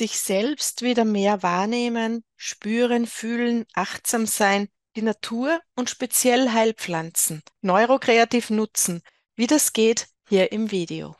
sich selbst wieder mehr wahrnehmen, spüren, fühlen, achtsam sein, die Natur und speziell Heilpflanzen neurokreativ nutzen. Wie das geht, hier im Video.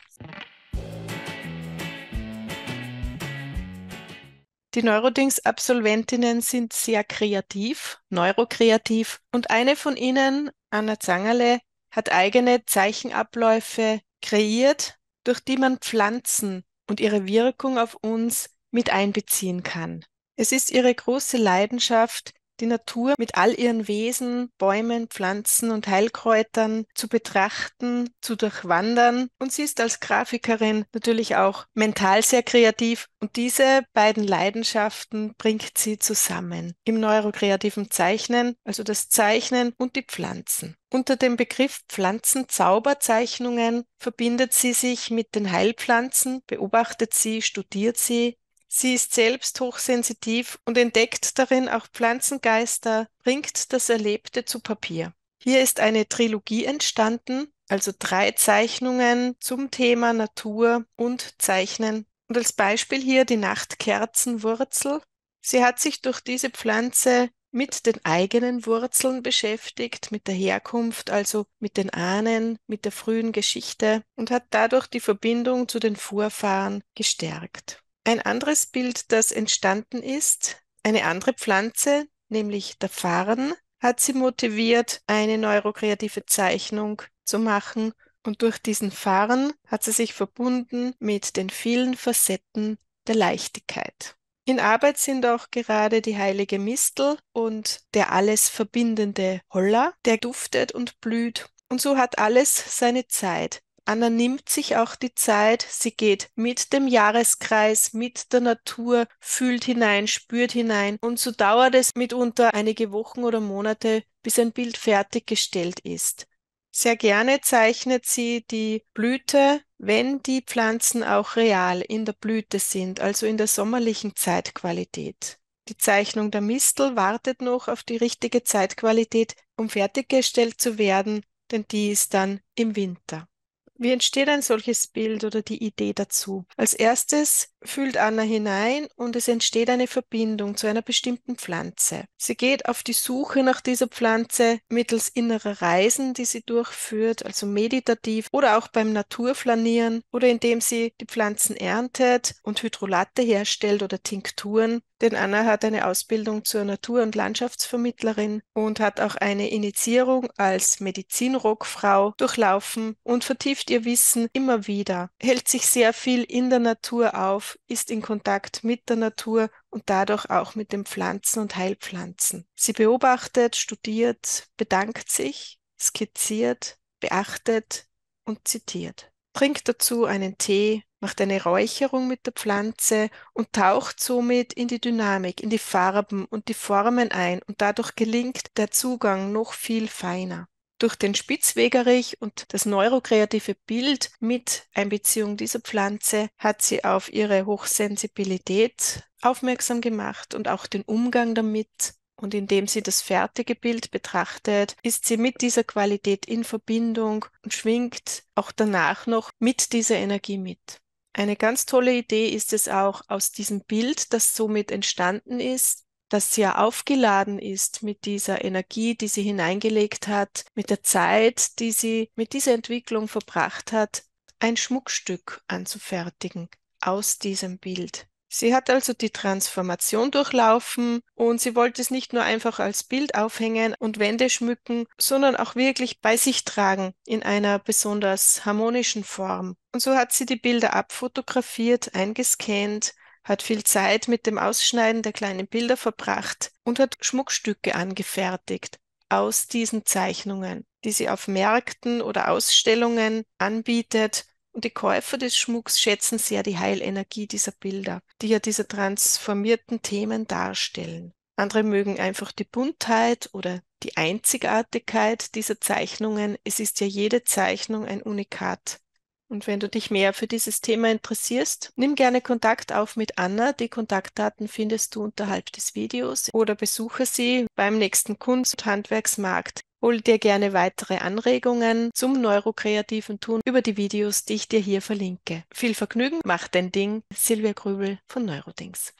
Die Neurodings-Absolventinnen sind sehr kreativ, neurokreativ und eine von ihnen, Anna Zangerle, hat eigene Zeichenabläufe kreiert, durch die man Pflanzen und ihre Wirkung auf uns mit einbeziehen kann. Es ist ihre große Leidenschaft, die Natur mit all ihren Wesen, Bäumen, Pflanzen und Heilkräutern zu betrachten, zu durchwandern. Und sie ist als Grafikerin natürlich auch mental sehr kreativ. Und diese beiden Leidenschaften bringt sie zusammen im neurokreativen Zeichnen, also das Zeichnen und die Pflanzen. Unter dem Begriff Pflanzenzauberzeichnungen verbindet sie sich mit den Heilpflanzen, beobachtet sie, studiert sie, Sie ist selbst hochsensitiv und entdeckt darin auch Pflanzengeister, bringt das Erlebte zu Papier. Hier ist eine Trilogie entstanden, also drei Zeichnungen zum Thema Natur und Zeichnen. Und als Beispiel hier die Nachtkerzenwurzel. Sie hat sich durch diese Pflanze mit den eigenen Wurzeln beschäftigt, mit der Herkunft, also mit den Ahnen, mit der frühen Geschichte und hat dadurch die Verbindung zu den Vorfahren gestärkt. Ein anderes Bild, das entstanden ist, eine andere Pflanze, nämlich der Farn, hat sie motiviert, eine neurokreative Zeichnung zu machen. Und durch diesen Farn hat sie sich verbunden mit den vielen Facetten der Leichtigkeit. In Arbeit sind auch gerade die heilige Mistel und der alles verbindende Holler, der duftet und blüht. Und so hat alles seine Zeit. Anna nimmt sich auch die Zeit, sie geht mit dem Jahreskreis, mit der Natur, fühlt hinein, spürt hinein und so dauert es mitunter einige Wochen oder Monate, bis ein Bild fertiggestellt ist. Sehr gerne zeichnet sie die Blüte, wenn die Pflanzen auch real in der Blüte sind, also in der sommerlichen Zeitqualität. Die Zeichnung der Mistel wartet noch auf die richtige Zeitqualität, um fertiggestellt zu werden, denn die ist dann im Winter. Wie entsteht ein solches Bild oder die Idee dazu? Als erstes fühlt Anna hinein und es entsteht eine Verbindung zu einer bestimmten Pflanze. Sie geht auf die Suche nach dieser Pflanze mittels innerer Reisen, die sie durchführt, also meditativ oder auch beim Naturflanieren oder indem sie die Pflanzen erntet und Hydrolatte herstellt oder Tinkturen. Denn Anna hat eine Ausbildung zur Natur- und Landschaftsvermittlerin und hat auch eine Initiierung als Medizinrockfrau durchlaufen und vertieft ihr Wissen immer wieder, hält sich sehr viel in der Natur auf, ist in Kontakt mit der Natur und dadurch auch mit den Pflanzen und Heilpflanzen. Sie beobachtet, studiert, bedankt sich, skizziert, beachtet und zitiert. Trinkt dazu einen Tee, macht eine Räucherung mit der Pflanze und taucht somit in die Dynamik, in die Farben und die Formen ein und dadurch gelingt der Zugang noch viel feiner. Durch den Spitzwegerich und das neurokreative Bild mit Einbeziehung dieser Pflanze hat sie auf ihre Hochsensibilität aufmerksam gemacht und auch den Umgang damit. Und indem sie das fertige Bild betrachtet, ist sie mit dieser Qualität in Verbindung und schwingt auch danach noch mit dieser Energie mit. Eine ganz tolle Idee ist es auch aus diesem Bild, das somit entstanden ist, das sehr aufgeladen ist mit dieser Energie, die sie hineingelegt hat, mit der Zeit, die sie mit dieser Entwicklung verbracht hat, ein Schmuckstück anzufertigen aus diesem Bild. Sie hat also die Transformation durchlaufen und sie wollte es nicht nur einfach als Bild aufhängen und Wände schmücken, sondern auch wirklich bei sich tragen in einer besonders harmonischen Form. Und so hat sie die Bilder abfotografiert, eingescannt hat viel Zeit mit dem Ausschneiden der kleinen Bilder verbracht und hat Schmuckstücke angefertigt aus diesen Zeichnungen, die sie auf Märkten oder Ausstellungen anbietet. Und die Käufer des Schmucks schätzen sehr die Heilenergie dieser Bilder, die ja diese transformierten Themen darstellen. Andere mögen einfach die Buntheit oder die Einzigartigkeit dieser Zeichnungen. Es ist ja jede Zeichnung ein Unikat. Und wenn du dich mehr für dieses Thema interessierst, nimm gerne Kontakt auf mit Anna. Die Kontaktdaten findest du unterhalb des Videos oder besuche sie beim nächsten Kunst- und Handwerksmarkt. Hol dir gerne weitere Anregungen zum neurokreativen Tun über die Videos, die ich dir hier verlinke. Viel Vergnügen, mach dein Ding. Silvia Grübel von Neurodings.